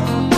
come.